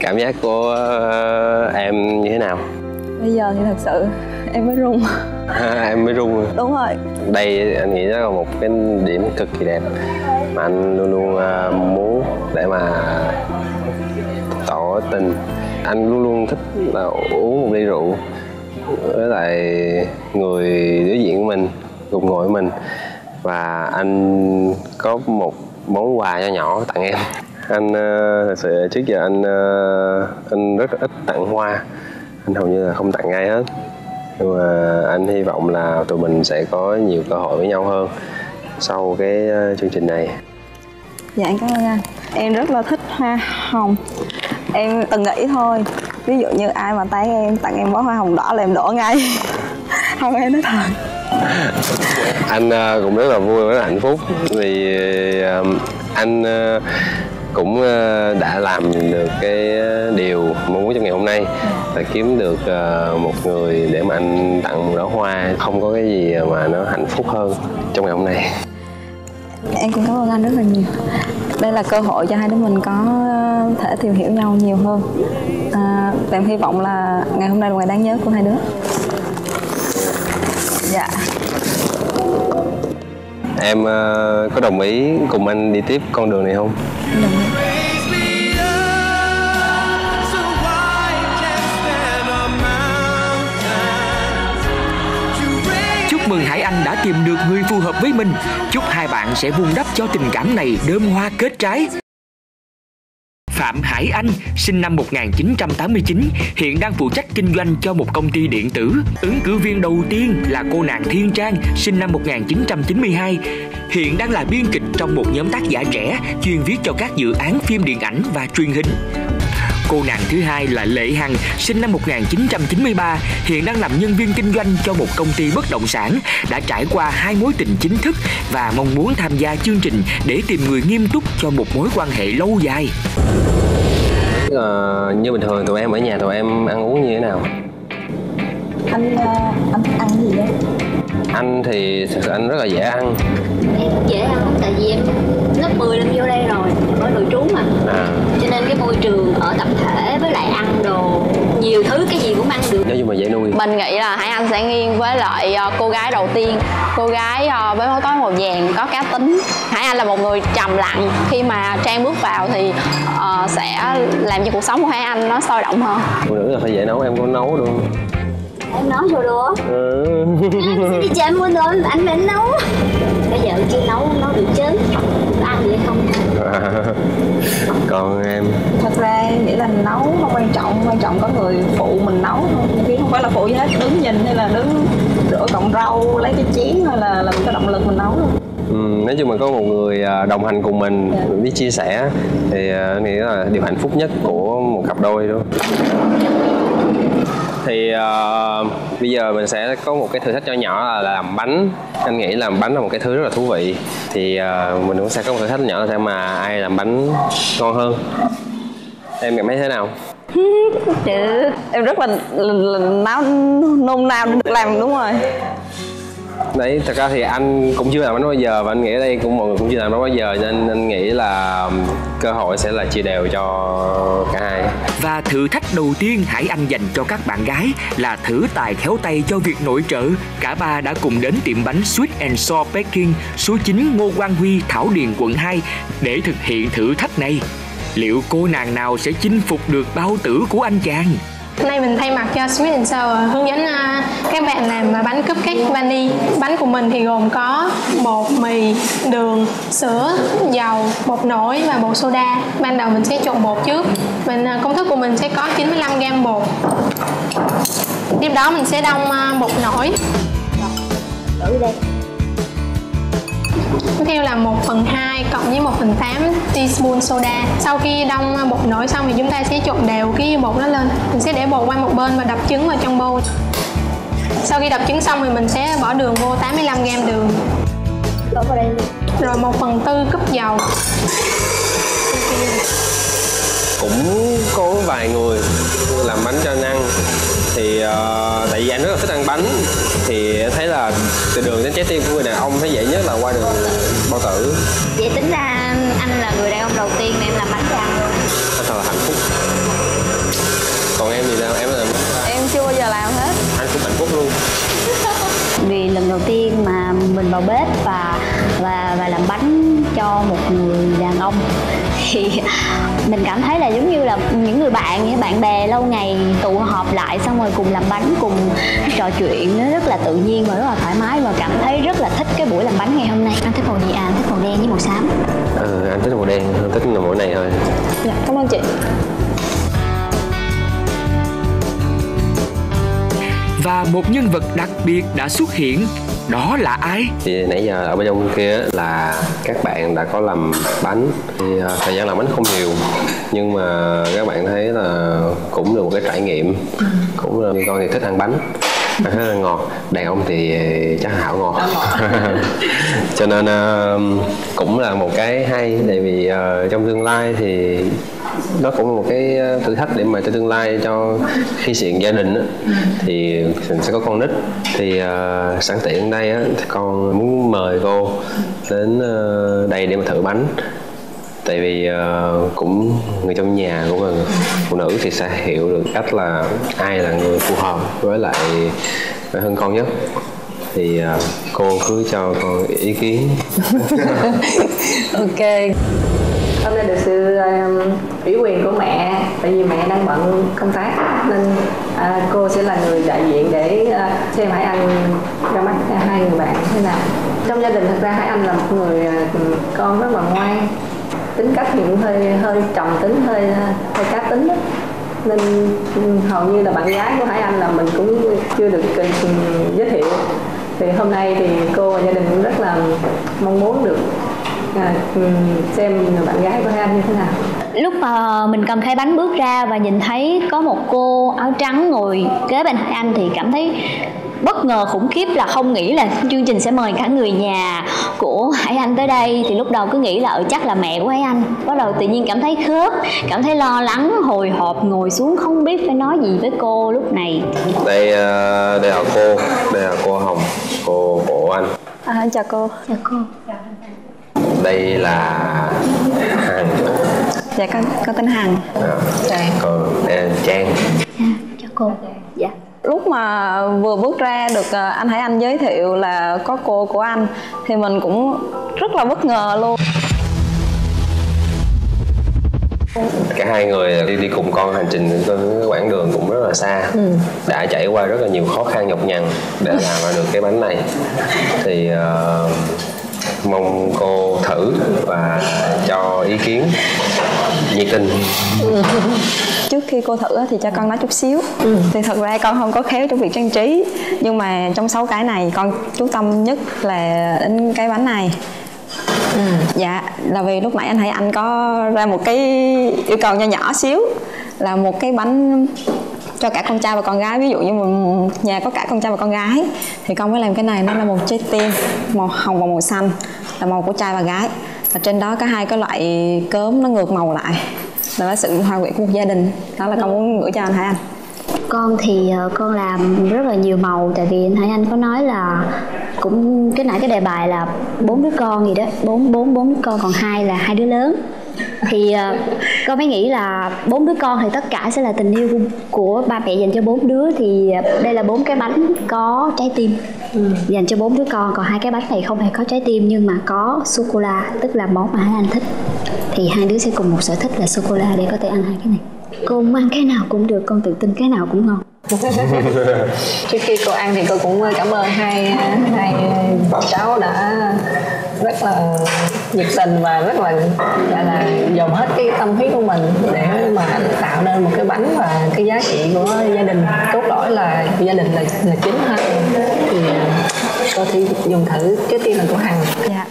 cảm giác của ờ, em như thế nào? Bây giờ thì thật sự em mới run em mới run đúng rồi. Đây anh nghĩ đó là một cái điểm cực kỳ đẹp mà anh luôn luôn ờ, muốn để mà tỏ tình. Anh luôn luôn thích là uống một ly rượu với lại người đối diện của mình cùng ngồi với mình. Và anh có một món quà nho nhỏ tặng em anh ờ, thật sự trước giờ anh ờ, anh rất là ít tặng hoa. Anh hầu như là không tặng ai hết. Nhưng mà anh hy vọng là tụi mình sẽ có nhiều cơ hội với nhau hơn sau cái ờ, chương trình này. Dạ em cảm ơn anh. Em rất là thích hoa hồng. Em từng nghĩ thôi. Ví dụ như ai mà tán em tặng em bó hoa hồng đỏ là em đổ ngay. Không em nói thật. Anh cũng rất là vui rất là hạnh phúc vì anh cũng ờ, đã làm được cái điều mong muốn trong ngày hôm nay là kiếm được ờ, một người để mà anh tặng một đóa hoa không có cái gì mà nó hạnh phúc hơn trong ngày hôm nay. Em cũng cảm ơn anh rất là nhiều. Đây là cơ hội cho hai đứa mình có thể tìm hiểu nhau nhiều hơn. À, và em hy vọng là ngày hôm nay là ngày đáng nhớ của hai đứa. Dạ. Em ờ, có đồng ý cùng anh đi tiếp con đường này không đồng ý Chúc mừng Hải Anh đã tìm được người phù hợp với mình. Chúc hai bạn sẽ vun đắp cho tình cảm này đơm hoa kết trái. Phạm Hải Anh, sinh năm 1989, hiện đang phụ trách kinh doanh cho một công ty điện tử. Ứng cử viên đầu tiên là cô nàng Thiên Trang, sinh năm 1992, hiện đang là biên kịch trong một nhóm tác giả trẻ chuyên viết cho các dự án phim điện ảnh và truyền hình. Cô nàng thứ hai là Lệ Hằng, sinh năm 1993, hiện đang làm nhân viên kinh doanh cho một công ty bất động sản, đã trải qua hai mối tình chính thức và mong muốn tham gia chương trình để tìm người nghiêm túc cho một mối quan hệ lâu dài. Ờ, như bình thường tụi em ở nhà tụi em ăn uống như thế nào? Anh ờ, anh thích ăn gì đấy anh thì thực sự anh rất là dễ ăn. Em dễ ăn tại vì em lớp 10 em vô đây rồi nội trú mà. À, cho nên cái môi trường ở tập thể với lại ăn đồ nhiều thứ cái gì cũng ăn được. Nói chung là dễ nuôi. Mình nghĩ là Hải Anh sẽ nghiêng với lại ờ, cô gái đầu tiên. Cô gái ờ, với mái tóc màu vàng có cá tính. Hải Anh là một người trầm lặng. Khi mà Trang bước vào thì ờ, sẽ làm cho cuộc sống của Hải Anh nó sôi động hơn. Phụ nữ là phải dễ nấu em có nấu được không? Em nói vô đùa. Ừ. em sẽ đi chợ mua đồ anh phải nấu. Bây giờ chưa nấu nấu được chứ. Ăn vậy không còn em? Thật ra em nghĩ là nấu không quan trọng quan trọng có người phụ mình nấu. Thôi không phải là phụ gì hết đứng nhìn hay là đứng rửa cọng rau lấy cái chén hay là làm cái động lực mình nấu. Thôi ừ, nói chung là có một người à, đồng hành cùng mình biết chia sẻ thì à, nghĩ là điều hạnh phúc nhất của một cặp đôi luôn thì à, bây giờ mình sẽ có một cái thử thách nhỏ nhỏ là làm bánh. Anh nghĩ làm bánh là một cái thứ rất là thú vị. Thì à, mình cũng sẽ có một thử thách nhỏ xem mà ai làm bánh ngon hơn. Em cảm thấy thế nào? Em rất là, là, là náo nôn nao để được làm đúng rồi. Đấy thật ra thì anh cũng chưa làm bánh bao giờ và anh nghĩ ở đây cũng mọi người cũng chưa làm bánh bao giờ. Nên anh nghĩ là cơ hội sẽ là chia đều cho cả hai và thử thách đầu tiên Hải Anh dành cho các bạn gái là thử tài khéo tay cho việc nội trợ. Cả ba đã cùng đến tiệm bánh Sweet and Sour Baking số 9 Ngô Quang Huy, Thảo Điền, quận 2 để thực hiện thử thách này. Liệu cô nàng nào sẽ chinh phục được bao tử của anh chàng? Hôm nay mình thay mặt cho Sweet and Sour hướng dẫn à, các bạn làm à, bánh cupcake vani. Bánh của mình thì gồm có bột, mì, đường, sữa, dầu, bột nổi và bột soda. Ban đầu mình sẽ trộn bột trước. Mình à, công thức của mình sẽ có 95 g bột. Tiếp đó mình sẽ đông bột nổi. Tiếp theo là 1 phần 2 cộng với 1 phần 8 teaspoon soda. Sau khi đông bột nổi xong thì chúng ta sẽ trộn đều cái bột đó lên. Mình sẽ để bột qua một bên và đập trứng vào trong bowl. Sau khi đập trứng xong thì mình sẽ bỏ đường vô 85g đường. Đổ vào đây luôn. Rồi 1 phần tư cúp dầu. Cũng có vài người làm bánh cho anh ăn thì uh, tại vì anh rất là thích ăn bánh thì thấy là từ đường đến trái tim của người đàn ông thấy dễ nhất là qua đường bao tử. Vậy tính ra anh là người đàn ông đầu tiên mà em làm bánh cho anh. Luôn anh thật là hạnh phúc. Còn em thì sao? Em là em chưa bao giờ làm hết. Anh cũng hạnh phúc luôn. Vì lần đầu tiên mà mình vào bếp và và và làm bánh cho một người đàn ông thì mình cảm thấy là giống như là những người bạn những bạn bè lâu ngày tụ họp lại xong rồi cùng làm bánh cùng trò chuyện nó rất là tự nhiên và rất là thoải mái và cảm thấy rất là thích cái buổi làm bánh ngày hôm nay. Anh thích màu gì? À anh thích màu đen với màu xám. Ừ, anh thích màu đen anh thích màu này thôi. Dạ cảm ơn chị. Và một nhân vật đặc biệt đã xuất hiện đó là ai? thì nãy giờ ở bên trong kia là các bạn đã có làm bánh. Thì à, thời gian làm bánh không nhiều nhưng mà các bạn thấy là cũng là một cái trải nghiệm. Cũng là con thì thích ăn bánh. Ăn rất là ngọt. Đàn ông thì chắc hảo ngọt. Cho nên uh, cũng là một cái hay tại vì uh, trong tương lai thì nó cũng là một cái thử thách để mà cho tương lai cho khi dựng gia đình á, thì mình sẽ có con nít. Thì uh, sẵn tiện đây á thì con muốn mời cô đến ờ, đây để mà thử bánh. Tại vì ờ, cũng người trong nhà của mình phụ nữ thì sẽ hiểu được cách là ai là người phù hợp với lại thân con nhất. Thì ờ, cô cứ cho con ý kiến. Ok. Hôm nay được sự um, ủy quyền của mẹ tại vì mẹ đang bận công tác nên à, cô sẽ là người đại diện để à, xem Hải Anh ra mắt hai người bạn thế nào. Trong gia đình thật ra Hải Anh là một người à, con rất là ngoan tính cách thì cũng hơi hơi trầm tính hơi à, hơi cá tính đó. nên hầu như là bạn gái của Hải Anh là mình cũng chưa được giới thiệu. Thì hôm nay thì cô và gia đình cũng rất là mong muốn được à, xem người bạn gái của Hải Anh như thế nào lúc mà mình cầm khay bánh bước ra và nhìn thấy có một cô áo trắng ngồi kế bên Hải Anh thì cảm thấy bất ngờ khủng khiếp là không nghĩ là chương trình sẽ mời cả người nhà của Hải Anh tới đây. Thì lúc đầu cứ nghĩ là ở chắc là mẹ của Hải Anh. Bắt đầu tự nhiên cảm thấy khớp cảm thấy lo lắng hồi hộp ngồi xuống không biết phải nói gì với cô lúc này. Đây ờ, đây là cô đây là cô Hồng cô của anh. À, chào cô. Chào cô. Đây là Hằng dạ con con tên Hằng. À, còn đây là Trang. À, chào cô. Dạ. Lúc mà vừa bước ra được ờ, anh Hải Anh giới thiệu là có cô của anh thì mình cũng rất là bất ngờ luôn. Cả hai người đi đi cùng con hành trình cái quãng đường cũng rất là xa. Đã trải qua rất là nhiều khó khăn nhọc nhằn để làm ra được cái bánh này. Thì ờ, mong cô thử và cho ý kiến nhiệt tình trước khi cô thử á, thì cho con nói chút xíu. Thì thật ra con không có khéo trong việc trang trí. Nhưng mà trong sáu cái này con chú tâm nhất là đến cái bánh này. Dạ là vì lúc nãy anh thấy anh có ra một cái yêu cầu nho nhỏ xíu là một cái bánh cho cả con trai và con gái. Ví dụ như mà nhà có cả con trai và con gái thì con mới làm cái này. Nó là một trái tim màu hồng và màu xanh là màu của trai và gái và trên đó có hai cái loại cớm nó ngược màu lại. Là nó sự hoa quyện của một gia đình. Đó là con muốn gửi cho anh, Hải Anh. Con thì ờ, con làm rất là nhiều màu. Tại vì anh Hải Anh có nói là cũng cái nãy cái đề bài là bốn đứa con gì đó. Bốn bốn bốn đứa con, còn hai là hai đứa lớn. Thì ờ, con mới nghĩ là bốn đứa con thì tất cả sẽ là tình yêu của ba mẹ dành cho bốn đứa. Thì đây là bốn cái bánh có trái tim. Dành cho bốn đứa con còn hai cái bánh này không hề có trái tim nhưng mà có sô cô la tức là món mà Hải Anh thích. Thì hai đứa sẽ cùng một sở thích là sô cô la để có thể ăn hai cái này. Cô ăn cái nào cũng được con tự tin cái nào cũng ngon. Trước khi cô ăn thì cô cũng cảm ơn hai hai cháu đã rất là nhiệt tình và rất là gọi là dồn hết cái tâm huyết của mình để mà tạo nên một cái bánh và cái giá trị của gia đình. Cốt lõi là gia đình là là chính ha thì cô thì dùng thử trước tiên là của hằng. Dạ.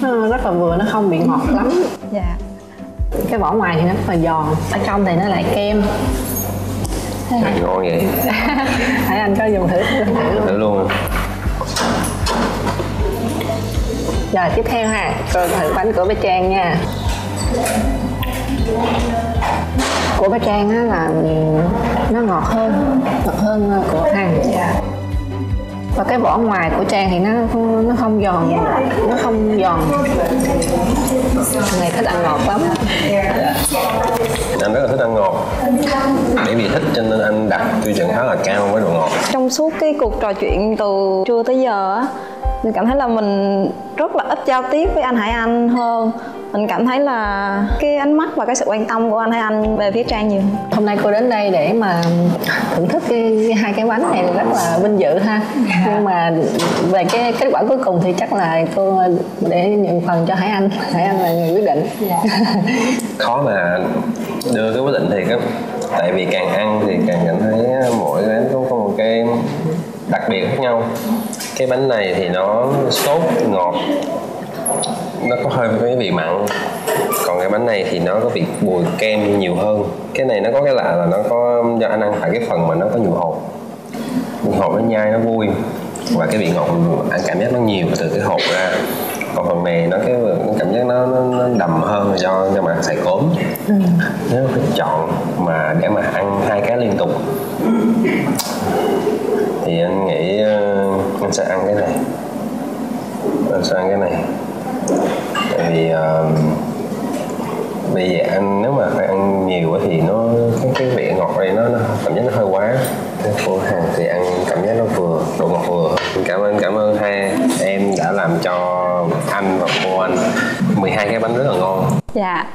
Nó rất là vừa nó không bị ngọt lắm. Dạ. Cái vỏ ngoài thì nó rất là giòn ở trong thì nó lại kem ngon vậy. Hải Anh có dùng thử thử luôn. Thử luôn. Rồi tiếp theo ha, cô thử bánh của bé Trang nha. Của bé Trang á là nó ngọt hơn, ngọt hơn của Hằng. Dạ. và cái vỏ ngoài của trang thì nó không nó không giòn nó không giòn. Này thích ăn ngọt lắm anh rất là thích ăn ngọt. Bởi vì thích cho nên anh đặt tiêu chuẩn khá là cao với đồ ngọt. Trong suốt cái cuộc trò chuyện từ trưa tới giờ á mình cảm thấy là mình rất là ít giao tiếp với anh Hải Anh hơn. Mình cảm thấy là cái ánh mắt và cái sự quan tâm của anh Hải Anh về phía Trang nhiều hôm nay cô đến đây để mà thưởng thức cái, hai cái bánh này rất là vinh dự ha. Nhưng mà về cái kết quả cuối cùng thì chắc là cô để nhận phần cho Hải Anh. Hải Anh là người quyết định. Khó mà đưa cái quyết định thì cái tại vì càng ăn thì càng cảm thấy mỗi cái có một cái đặc biệt khác nhau cái bánh này thì nó sốt ngọt. Nó có hơi cái vị mặn. Còn cái bánh này thì nó có vị bùi kem nhiều hơn. Cái này nó có cái lạ là nó có do anh ăn phải cái phần mà nó có nhiều hột. Hột nó nhai nó vui. Và cái vị ngọt anh cảm giác nó nhiều từ cái hột ra. Còn phần này nó cái cảm giác nó, nó, nó đầm hơn do do mà xài cốm. Nếu phải chọn mà để mà ăn hai cái liên tục. Thì anh nghĩ ờ, anh sẽ ăn cái này. Anh sẽ ăn cái này. Tại vì ờ, bây giờ anh nếu mà phải ăn nhiều quá thì nó cái, cái vị ngọt đây nó, nó cảm giác nó hơi quá. Cô hàng thì ăn cảm giác nó vừa độ ngọt vừa. Cảm ơn cảm ơn hai em đã làm cho anh và cô anh 12 cái bánh rất là ngon. Dạ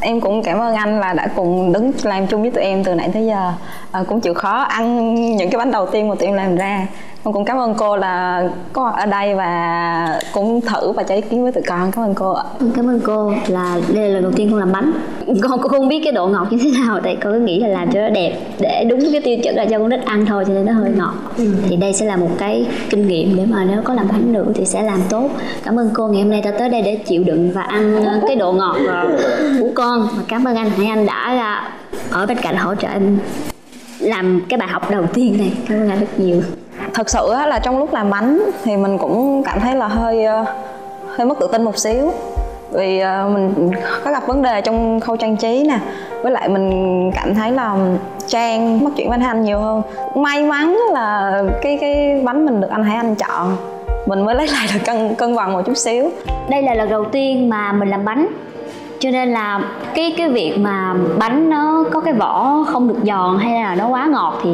em cũng cảm ơn anh là đã cùng đứng làm chung với tụi em từ nãy tới giờ. À, cũng chịu khó ăn những cái bánh đầu tiên mà tụi em làm ra em cũng cảm ơn cô là có ở đây và cũng thử và cho ý kiến với tụi con. Cảm ơn cô ạ. Cảm ơn cô là đây là lần đầu tiên con làm bánh. Con cũng không biết cái độ ngọt như thế nào Tại con cứ nghĩ là làm cho nó đẹp Để đúng cái tiêu chuẩn là cho con nít ăn thôi cho nên nó hơi ngọt. Thì đây sẽ là một cái kinh nghiệm để mà nếu có làm bánh nữa thì sẽ làm tốt. Cảm ơn cô ngày hôm nay ta tới đây để chịu đựng và ăn ờ, cái độ ngọt ờ, của con. Và cảm ơn anh Hải Anh đã ờ, ở bên cạnh hỗ trợ em làm cái bài học đầu tiên này. Cảm ơn anh rất nhiều thật sự là trong lúc làm bánh thì mình cũng cảm thấy là hơi ờ, hơi mất tự tin một xíu. Vì ờ, mình có gặp vấn đề trong khâu trang trí nè, với lại mình cảm thấy là trang, mất chuyện với anh Hải Anh nhiều hơn. May mắn là cái cái bánh mình được anh Hải Anh chọn, mình mới lấy lại được cân cân bằng một chút xíu. Đây là lần đầu tiên mà mình làm bánh cho nên là cái cái việc mà bánh nó có cái vỏ không được giòn hay là nó quá ngọt thì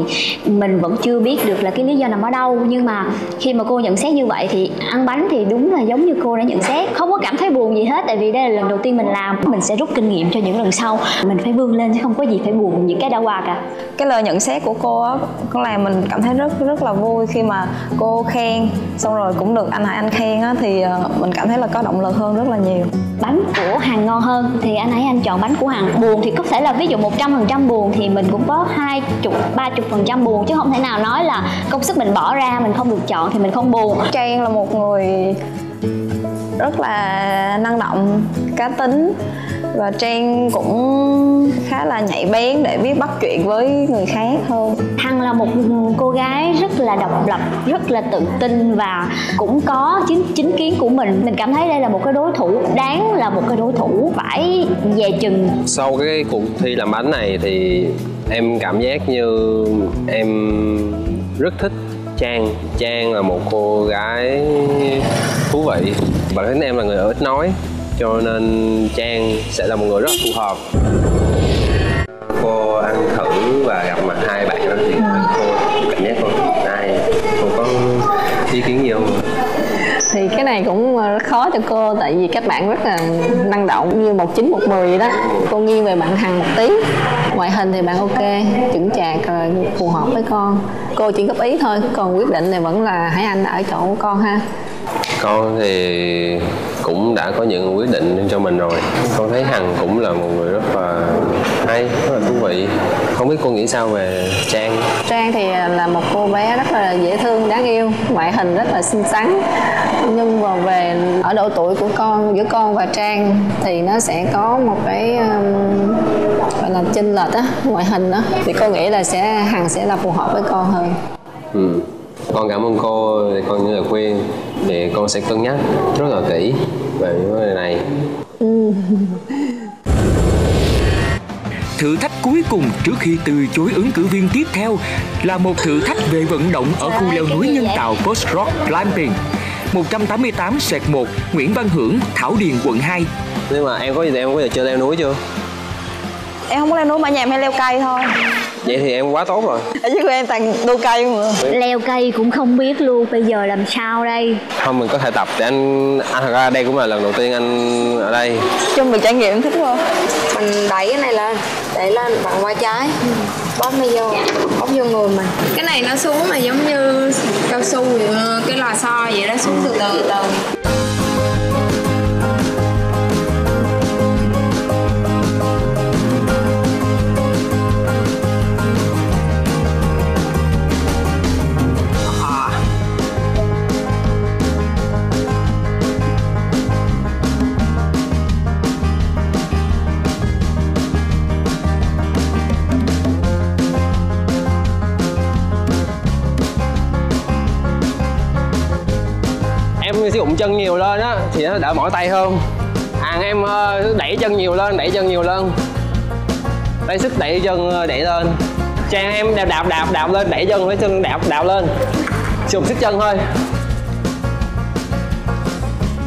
mình vẫn chưa biết được là cái lý do nằm ở đâu. Nhưng mà khi mà cô nhận xét như vậy thì ăn bánh thì đúng là giống như cô đã nhận xét. Không có cảm thấy buồn gì hết tại vì đây là lần đầu tiên mình làm. Mình sẽ rút kinh nghiệm cho những lần sau. Mình phải vươn lên chứ không có gì phải buồn những cái đã qua cả. Cái lời nhận xét của cô á con làm mình cảm thấy rất rất là vui khi mà cô khen xong rồi cũng được anh Hải Anh khen á thì ờ, mình cảm thấy là có động lực hơn rất là nhiều. Bánh của hàng ngon hơn Vâng, thì anh ấy, anh chọn bánh của hằng. Buồn thì có thể là ví dụ 100% buồn thì mình cũng có hai chục, ba chục phần trăm buồn, chứ không thể nào nói là công sức mình bỏ ra, mình không được chọn thì mình không buồn. Trang là một người rất là năng động, cá tính và Trang cũng khá là nhạy bén để biết bắt chuyện với người khác hơn. Hằng là một cô gái rất là độc lập, rất là tự tin và cũng có chính chính kiến của mình. Mình cảm thấy đây là một cái đối thủ đáng là một cái đối thủ phải về chừng. sau cái cuộc thi làm bánh này thì em cảm giác như em rất thích Trang Trang là một cô gái thú vị bản thân em là người ít nói, cho nên Trang sẽ là một người rất phù hợp. Cô ăn thử và gặp mặt hai bạn đó thì cô cảm giác cô ai cô có ý kiến gì không? Thì cái này cũng ờ, khó cho cô, tại vì các bạn rất là năng động, như một chín, một mười vậy đó. Cô nghiêng về bạn hằng một tí. Ngoại hình thì bạn ok, chững chạc rồi phù hợp với con. Cô chỉ góp ý thôi, còn quyết định này vẫn là hải anh ở chỗ của con ha con thì cũng đã có những quyết định cho mình rồi con thấy hằng cũng là một người rất là hay rất là thú vị không biết cô nghĩ sao về trang Trang thì là một cô bé rất là dễ thương, đáng yêu, ngoại hình rất là xinh xắn. Nhưng mà về ở độ tuổi của con giữa con và Trang thì nó sẽ có một cái um, gọi là chênh lệch á, ngoại hình á thì cô nghĩ là sẽ hằng sẽ là phù hợp với con hơn. ừ. Con cảm ơn cô thì con những lời khuyên thì con sẽ cân nhắc rất là kỹ về những vấn đề này. Thử thách cuối cùng trước khi từ chối ứng cử viên tiếp theo là một thử thách về vận động ở khu leo núi nhân tạo Post Rock Climbing. 188 sẹt 1 Nguyễn Văn Hưởng, Thảo Điền, quận 2 nhưng mà em có gì em có giờ chơi leo núi chưa? Em không có leo núi mà nhà em hay leo cây thôi vậy thì em quá tốt rồi. Ở dưới em toàn đu cây mà leo cây cũng không biết luôn bây giờ làm sao đây? Không mình có thể tập để anh anh thật ra đây cũng là lần đầu tiên anh ở đây. Chung được trải nghiệm thích quá mình đẩy cái này lên đẩy lên bằng vai trái. Bóp nó vô bóp vô người mình. Cái này nó xuống mà giống như cao su ờ, cái lò xo vậy đó xuống từ từ từ chân nhiều lên á thì nó đỡ mỏi tay hơn. À em ờ, đẩy chân nhiều lên đẩy chân nhiều lên. Lấy sức đẩy chân ờ, đẩy lên. Trang em đạp đạp đạp đạp lên đẩy chân lấy chân đạp đạp lên. Sử dụng sức chân thôi.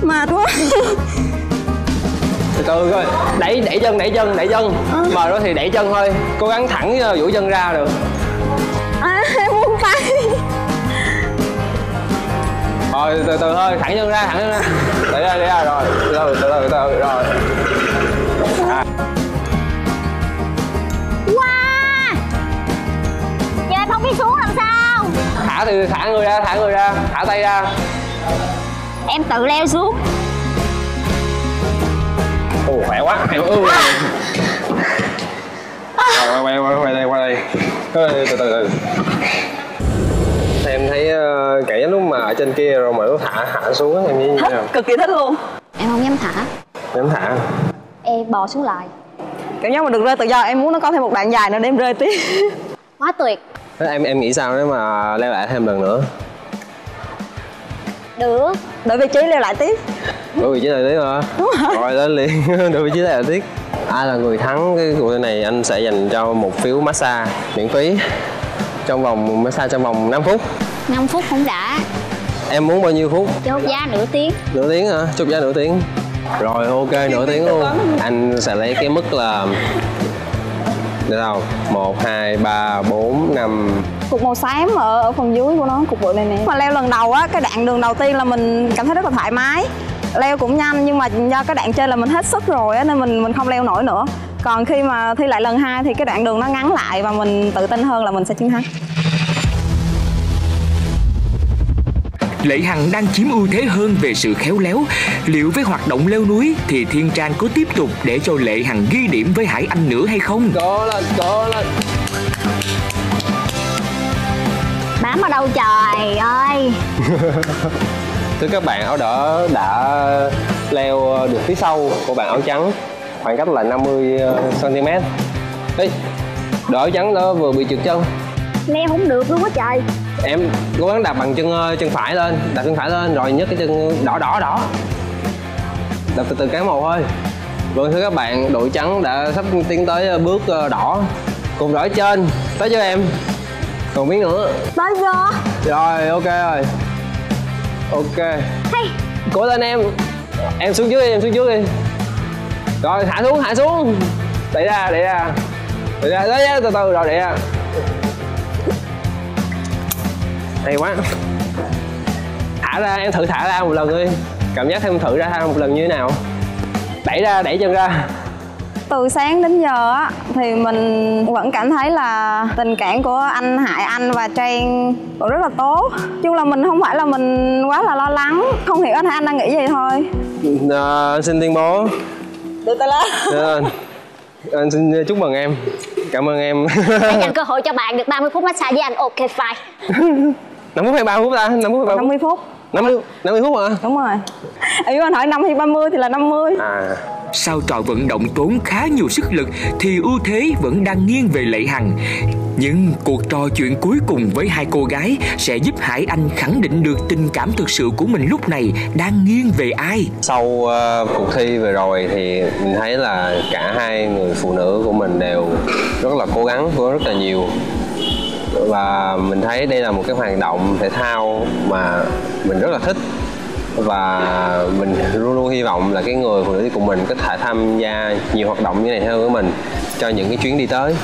Mệt quá từ từ coi. Đẩy đẩy chân đẩy chân đẩy chân. Mời đó thì đẩy chân thôi. Cố gắng thẳng ờ, duỗi chân ra được rồi từ từ thôi thẳng chân ra thẳng chân ra. Đẩy ra đẩy ra rồi. Từ từ từ từ từ rồi. À. wow giờ em không biết xuống làm sao. Thả từ thả người ra thả người ra thả tay ra. Em tự leo xuống. Ồ khỏe quá. Khỏe quá ừ. Rồi, quay quay quay đây quay đây. Từ từ từ. em thấy cảm giác lúc mà ở trên kia rồi mà lúc thả hạ xuống em như thế nào? cực kỳ thích luôn. Em không dám thả. Em thả? Em bò xuống lại. Cảm giác mà được rơi tự do em muốn nó có thêm một đoạn dài nữa để em rơi tiếp. Quá tuyệt. Thế em em nghĩ sao nếu mà leo lại thêm lần nữa? Được. Đổi vị trí leo lại tiếp. Đổi vị trí lại tiếp hả? Rồi. Lên liền đổi vị trí lại tiếp. Ai là người thắng cái cuộc thi này anh sẽ dành cho một phiếu massage miễn phí trong vòng massage trong vòng 5 phút 5 phút không đã. Em muốn bao nhiêu phút? Chốt giá nửa tiếng. Nửa tiếng hả? Chúc giá nửa tiếng. Rồi ok nửa tiếng luôn. anh sẽ lấy cái mức là để đâu? Một hai ba bốn năm. Cục màu xám ở, ở phần dưới của nó cục bự này nè. Mà leo lần đầu á cái đoạn đường đầu tiên là mình cảm thấy rất là thoải mái. Leo cũng nhanh nhưng mà do cái đoạn trên là mình hết sức rồi á nên mình mình không leo nổi nữa. Còn khi mà thi lại lần hai thì cái đoạn đường nó ngắn lại và mình tự tin hơn là mình sẽ chiến thắng Lệ Hằng đang chiếm ưu thế hơn về sự khéo léo. Liệu với hoạt động leo núi thì Thiên Trang có tiếp tục để cho Lệ Hằng ghi điểm với Hải Anh nữa hay không? cố lên cố lên bám ở đâu trời ơi Thưa các bạn áo đỏ đã leo được phía sau của bạn áo trắng khoảng cách là 50 cm. Ê, đội áo trắng đó vừa bị trượt chân. Leo không được luôn á trời Em cố gắng đạp bằng chân ờ, chân phải lên, đạp chân phải lên rồi nhấc cái chân đỏ đỏ đỏ. Đạp từ từ cái một thôi. Vâng thưa các bạn, đội trắng đã sắp tiến tới bước ờ, đỏ. Cùng đội trên, tới cho em. Còn miếng nữa. tới vô Rồi ok rồi. Ok. hey cố lên em em xuống trước đi em xuống trước đi rồi hạ xuống hạ xuống đẩy ra đẩy ra đẩy ra đẩy ra từ từ rồi đẩy ra hay quá. Thả ra em thử thả ra một lần đi. Cảm giác em thử ra ra một lần như thế nào? Đẩy ra đẩy chân ra. Từ sáng đến giờ á thì mình vẫn cảm thấy là tình cảm của anh Hải Anh và Trang cũng rất là tốt. Chung là mình không phải là mình quá là lo lắng không hiểu anh Hải Anh đang nghĩ gì thôi. À, xin tuyên bố. Đưa tay lên. Anh xin chúc mừng em. Cảm ơn em. Hãy dành cơ hội cho bạn được 30 phút massage với anh. Ok fine 5 phút hay 3 phút ta? 5 phút hay 3 phút? 50 phút. 50, 50 phút hả? Đúng rồi. Ý anh hỏi 5 hay 30 thì là 50 à. Sau trò vận động tốn khá nhiều sức lực thì ưu thế vẫn đang nghiêng về Lệ Hằng. Nhưng cuộc trò chuyện cuối cùng với hai cô gái sẽ giúp Hải Anh khẳng định được tình cảm thực sự của mình lúc này đang nghiêng về ai. sau uh, cuộc thi vừa rồi thì mình thấy là cả hai người phụ nữ của mình đều rất là cố gắng cố gắng rất là nhiều và mình thấy đây là một cái hoạt động thể thao mà mình rất là thích. Và mình luôn luôn hy vọng là cái người phụ nữ của mình có thể tham gia nhiều hoạt động như này hơn với mình cho những cái chuyến đi tới.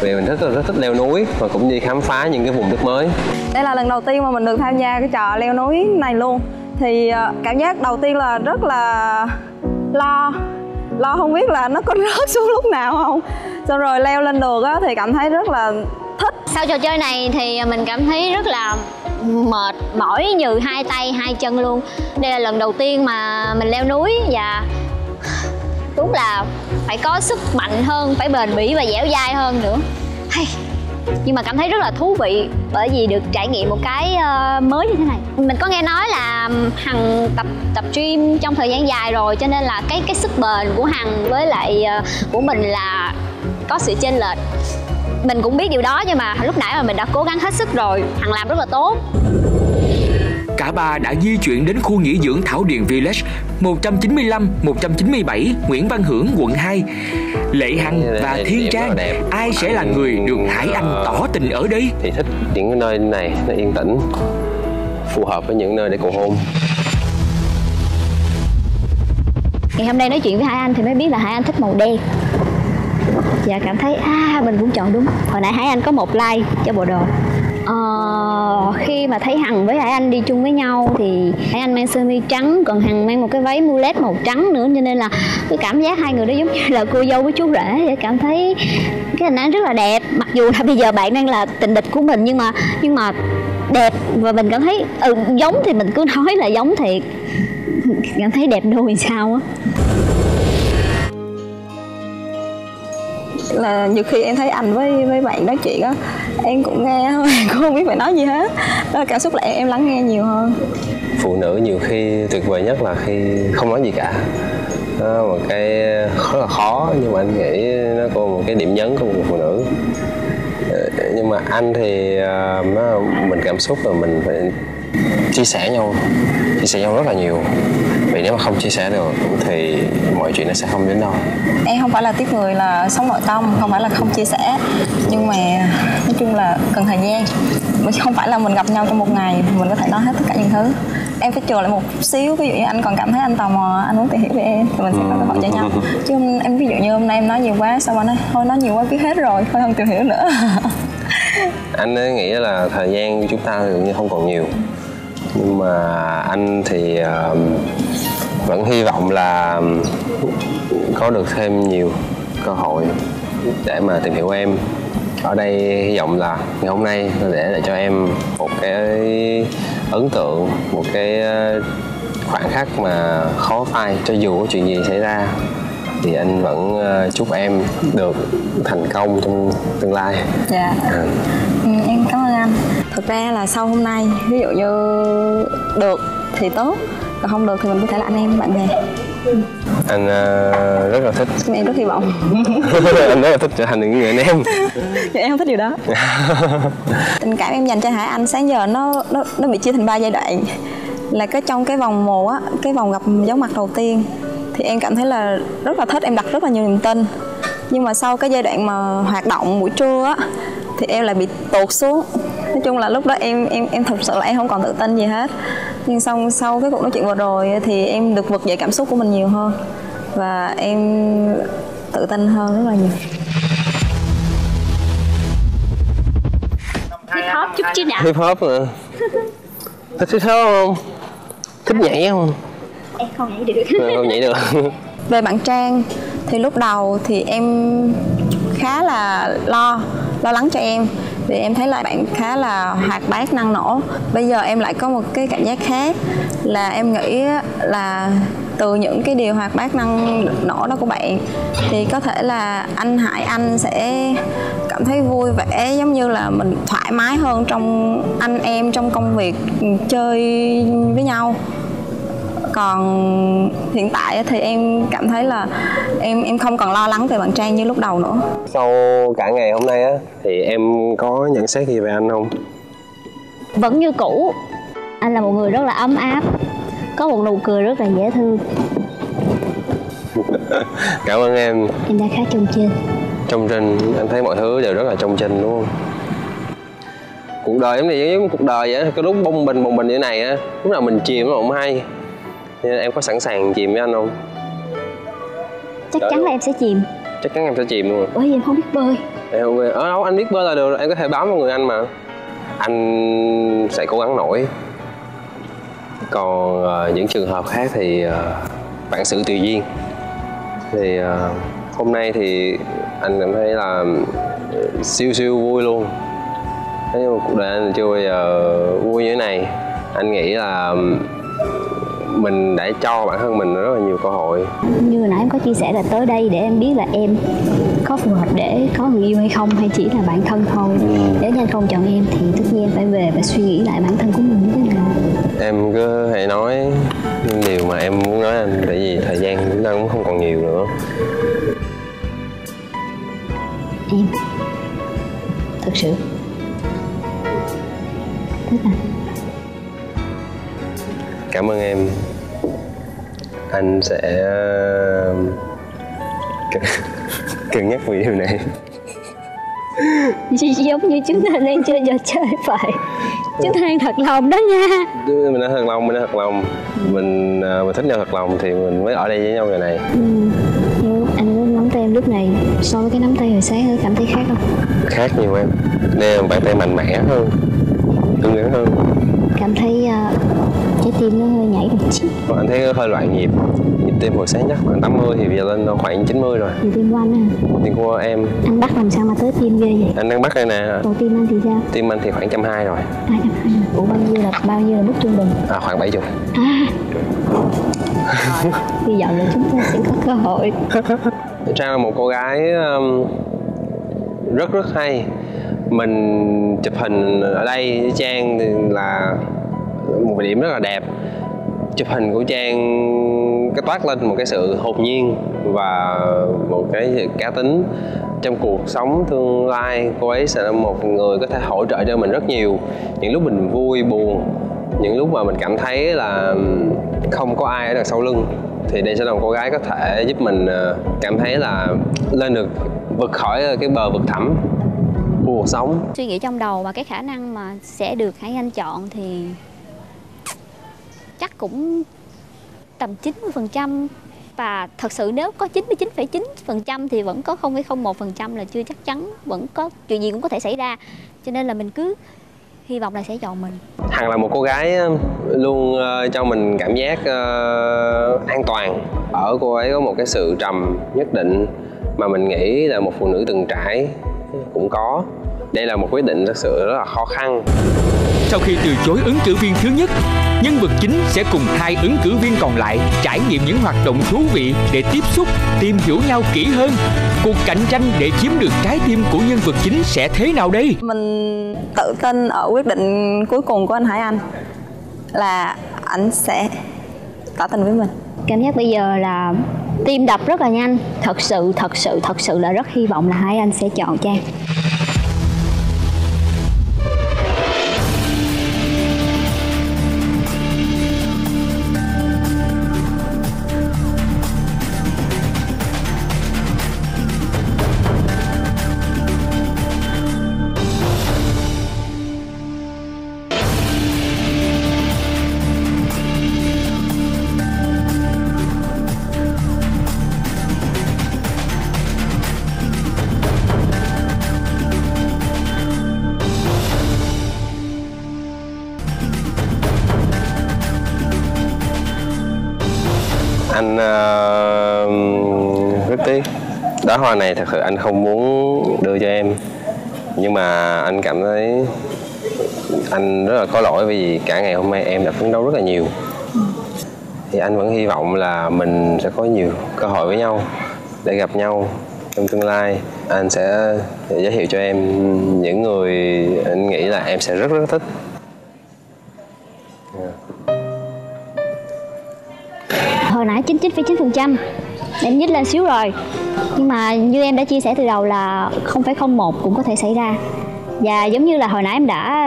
Vì mình rất là, rất thích leo núi và cũng đi khám phá những cái vùng đất mới. Đây là lần đầu tiên mà mình được tham gia cái trò leo núi này luôn. Thì ờ, cảm giác đầu tiên là rất là lo lo không biết là nó có rớt xuống lúc nào không? Xong rồi leo lên được á thì cảm thấy rất là thích. Sau trò chơi này thì mình cảm thấy rất là mệt mỏi như hai tay, hai chân luôn. Đây là lần đầu tiên mà mình leo núi và đúng là phải có sức mạnh hơn, phải bền bỉ và dẻo dai hơn nữa. Hay. Nhưng mà cảm thấy rất là thú vị bởi vì được trải nghiệm một cái ờ, mới như thế này. Mình có nghe nói là hằng tập tập gym trong thời gian dài rồi cho nên là cái cái sức bền của hằng với lại ờ, của mình là có sự chênh lệch mình cũng biết điều đó nhưng mà lúc nãy mà mình đã cố gắng hết sức rồi hằng làm rất là tốt Cả ba đã di chuyển đến khu nghỉ dưỡng Thảo Điền Village 195, 197 Nguyễn Văn Hưởng, quận 2. Lệ Hằng và Thiên Trang, đẹp. ai sẽ là người được Hải Anh tỏ tình ở đây? thì thích những cái nơi này nó yên tĩnh phù hợp với những nơi để cầu hôn ngày hôm nay nói chuyện với Hải Anh thì mới biết là Hải Anh thích màu đen và cảm thấy à mình cũng chọn đúng. Hồi nãy Hải Anh có một like cho bộ đồ. Ờ, khi mà thấy Hằng với Hải Anh đi chung với nhau thì Hải Anh mang sơ mi trắng còn Hằng mang một cái váy mulet màu trắng nữa cho nên là cái cảm giác hai người đó giống như là cô dâu với chú rể. Vậy cảm thấy cái hình ảnh rất là đẹp. Mặc dù là bây giờ bạn đang là tình địch của mình nhưng mà nhưng mà đẹp và mình cảm thấy ừ, giống thì mình cứ nói là giống thiệt. Cảm thấy đẹp đôi sao á. Là nhiều khi em thấy anh với với bạn nói chuyện á em cũng nghe thôi cũng không biết phải nói gì hết. Đó là cảm xúc là em, em lắng nghe nhiều hơn. Phụ nữ nhiều khi tuyệt vời nhất là khi không nói gì cả. Đó một cái rất là khó nhưng mà anh nghĩ nó có một cái điểm nhấn của một phụ nữ. Ờ, nhưng mà anh thì ờ, nó mình cảm xúc là mình phải chia sẻ nhau chia sẻ nhau rất là nhiều. Vì nếu mà không chia sẻ được thì mọi chuyện nó sẽ không đến đâu. Em không phải là tiếp người là sống nội tâm không phải là không chia sẻ. Nhưng mà nói chung là cần thời gian. Mình không phải là mình gặp nhau trong một ngày mình có thể nói hết tất cả những thứ. Em phải chờ lại một xíu ví dụ như anh còn cảm thấy anh tò mò anh muốn tìm hiểu về em thì mình sẽ có cơ hội cho nhau. Chứ hôm- em ví dụ như hôm nay em nói nhiều quá sao mà nói thôi nói nhiều quá biết hết rồi thôi không tìm hiểu nữa. Anh ấy nghĩ là thời gian của chúng ta dường như không còn nhiều nhưng mà anh thì ờ, vẫn hy vọng là có được thêm nhiều cơ hội để mà tìm hiểu em. Ở đây hy vọng là ngày hôm nay để lại cho em một cái ấn tượng một cái ờ, khoảnh khắc mà khó phai cho dù có chuyện gì xảy ra. Thì anh vẫn ờ, chúc em được thành công trong tương lai. Dạ. À. ừ, em cảm ơn anh thực ra là sau hôm nay ví dụ như được thì tốt còn không được thì mình có thể là anh em bạn bè. Anh ờ, rất là thích. Em rất hy vọng. Anh rất là thích trở thành những người anh em. Nhưng em không thích điều đó. Tình cảm em dành cho Hải Anh sáng giờ nó nó nó bị chia thành ba giai đoạn. Là cái trong cái vòng một á cái vòng gặp dấu mặt đầu tiên thì em cảm thấy là rất là thích em đặt rất là nhiều niềm tin. Nhưng mà sau cái giai đoạn mà hoạt động buổi trưa á thì em lại bị tụt xuống nói chung là lúc đó em em em thật sự là em không còn tự tin gì hết. Nhưng xong sau cái cuộc nói chuyện vừa rồi thì em được vực dậy cảm xúc của mình nhiều hơn. Và em tự tin hơn rất là nhiều. Hip hop chút chứ nào hip hop nữa thích hip hop không? Thích nhảy không? Em không nhảy được. Ờ, không nhảy được. Về bạn Trang thì lúc đầu thì em khá là lo lo lắng cho em. Vì em thấy là bạn khá là hoạt bát, năng nổ. Bây giờ em lại có một cái cảm giác khác, là em nghĩ là từ những cái điều hoạt bát, năng nổ đó của bạn, thì có thể là anh Hải, Anh sẽ cảm thấy vui vẻ, giống như là mình thoải mái hơn trong anh em trong công việc chơi với nhau còn hiện tại thì em cảm thấy là em em không còn lo lắng về bạn Trang như lúc đầu nữa. Sau cả ngày hôm nay á thì em có nhận xét gì về anh không? Vẫn như cũ. Anh là một người rất là ấm áp có một nụ cười rất là dễ thương. Cảm ơn em. Em đã khá trông trên trong trên anh thấy mọi thứ đều rất là trong trên đúng không? Cuộc đời em này giống như cuộc đời vậy á, cái lúc bông bình bồng bình như này á lúc nào mình chìm nó cũng hay nên em có sẵn sàng chìm với anh không? Chắc Đợi chắn luôn. là em sẽ chìm. Chắc chắn em sẽ chìm luôn. Bởi vì em không biết bơi. Em không biết ở đâu anh biết bơi là được rồi, em có thể bám vào người anh mà. Anh sẽ cố gắng nổi. Còn ờ, những trường hợp khác thì ờ, vạn sự tùy duyên. Thì ờ, hôm nay thì anh cảm thấy là ờ, siêu siêu vui luôn. Thế nhưng mà cuộc đời anh chưa bao giờ vui như thế này. Anh nghĩ là mình đã cho bản thân mình rất là nhiều cơ hội. Như hồi nãy em có chia sẻ là tới đây để em biết là em có phù hợp để có người yêu hay không hay chỉ là bạn thân thôi. Nếu như anh không chọn em thì tất nhiên em phải về và suy nghĩ lại bản thân của mình như thế nào. Em cứ hãy nói những điều mà em muốn nói anh tại vì thời gian chúng ta cũng không còn nhiều nữa. Em. Thật sự. Thích anh cảm ơn em anh sẽ cân- cân nhắc về điều này. Giống như chúng ta đang chơi trò chơi vậy. Chúng ta đang thật lòng đó nha. Mình đã thật lòng mình đã thật lòng. Mình à, mình thích nhau thật lòng thì mình mới ở đây với nhau ngày này. Ừ. nhưng anh nắm tay em lúc này so với cái nắm tay hồi sáng em cảm thấy khác không? Khác nhiều em. Đây là bàn tay mạnh mẽ hơn cứng rắn hơn. Cảm thấy uh, tim nó hơi nhảy một chút. Anh thấy hơi loạn nhịp nhịp tim hồi sáng chắc khoảng 80 thì bây giờ lên khoảng 90 rồi. Nhịp tim của anh á tim của em anh bắt làm sao mà tới tim ghê vậy? Anh đang bắt đây nè. Còn tim anh thì sao? Tim anh thì khoảng trăm hai rồi. Hai trăm hai ủa bao nhiêu là bao nhiêu là mức trung bình? À, khoảng 70 à. Hy vọng là chúng ta sẽ có cơ hội. Trang là một cô gái um, rất rất hay. Mình chụp hình ở đây với Trang là một điểm rất là đẹp. Chụp hình của Trang cái toát lên một cái sự hồn nhiên và một cái cá tính trong cuộc sống tương lai. Cô ấy sẽ là một người có thể hỗ trợ cho mình rất nhiều. Những lúc mình vui, buồn, những lúc mà mình cảm thấy là không có ai ở đằng sau lưng thì đây sẽ là một cô gái có thể giúp mình ờ, cảm thấy là lên được, vượt khỏi cái bờ vực thẳm của cuộc sống. Suy nghĩ trong đầu và cái khả năng mà sẽ được Hải Anh chọn thì chắc cũng tầm 90% và thật sự nếu có 99,9% thì vẫn có 0,01% là chưa chắc chắn vẫn có chuyện gì cũng có thể xảy ra. Cho nên là mình cứ hy vọng là sẽ chọn mình. Hằng là một cô gái ờ, luôn ờ, cho mình cảm giác ờ, an toàn. Ở cô ấy có một cái sự trầm nhất định mà mình nghĩ là một phụ nữ từng trải cũng có đây là một quyết định thật sự rất là khó khăn Sau khi từ chối ứng cử viên thứ nhất, nhân vật chính sẽ cùng hai ứng cử viên còn lại trải nghiệm những hoạt động thú vị để tiếp xúc, tìm hiểu nhau kỹ hơn. Cuộc cạnh tranh để chiếm được trái tim của nhân vật chính sẽ thế nào đây? mình tự tin ở quyết định cuối cùng của anh Hải Anh là anh sẽ tỏ tình với mình cảm giác bây giờ là tim đập rất là nhanh thật sự thật sự thật sự là rất hy vọng là Hải Anh sẽ chọn Trang anh uh, rất tiếc. Đóa hoa này thật sự anh không muốn đưa cho em. Nhưng mà anh cảm thấy anh rất là có lỗi vì cả ngày hôm nay em đã phấn đấu rất là nhiều. Thì anh vẫn hy vọng là mình sẽ có nhiều cơ hội với nhau để gặp nhau trong tương lai. Anh sẽ giới thiệu cho em những người anh nghĩ là em sẽ rất rất thích hồi nãy 99,9% em nhích lên xíu rồi. Nhưng mà như em đã chia sẻ từ đầu là 0,01 cũng có thể xảy ra. Và giống như là hồi nãy em đã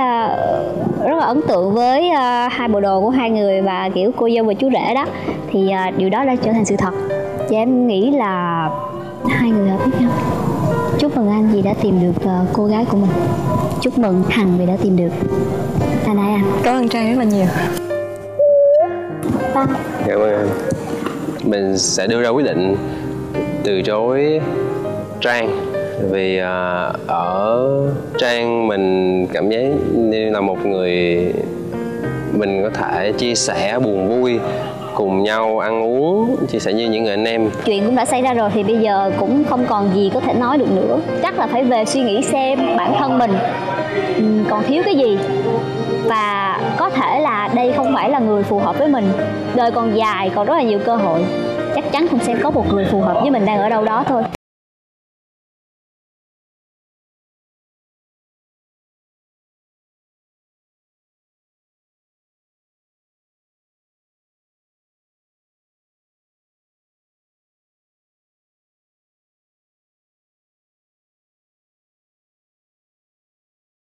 ờ, rất là ấn tượng với ờ, hai bộ đồ của hai người và kiểu cô dâu và chú rể đó thì ờ, điều đó đã trở thành sự thật. Và em nghĩ là hai người hợp với nhau. Chúc mừng anh vì đã tìm được cô gái của mình. Chúc mừng hằng vì đã tìm được anh ai anh cảm ơn trang rất là nhiều. Ba. cảm ơn em mình sẽ đưa ra quyết định từ chối trang. Vì uh, ở trang mình cảm giác như là một người mình có thể chia sẻ buồn vui cùng nhau ăn uống chia sẻ như những người anh em. Chuyện cũng đã xảy ra rồi thì bây giờ cũng không còn gì có thể nói được nữa. Chắc là phải về suy nghĩ xem bản thân mình ừ, còn thiếu cái gì. Và có thể đây không phải là người phù hợp với mình. Đời còn dài, còn rất là nhiều cơ hội. Chắc chắn cũng sẽ có một người phù hợp với mình đang ở đâu đó thôi.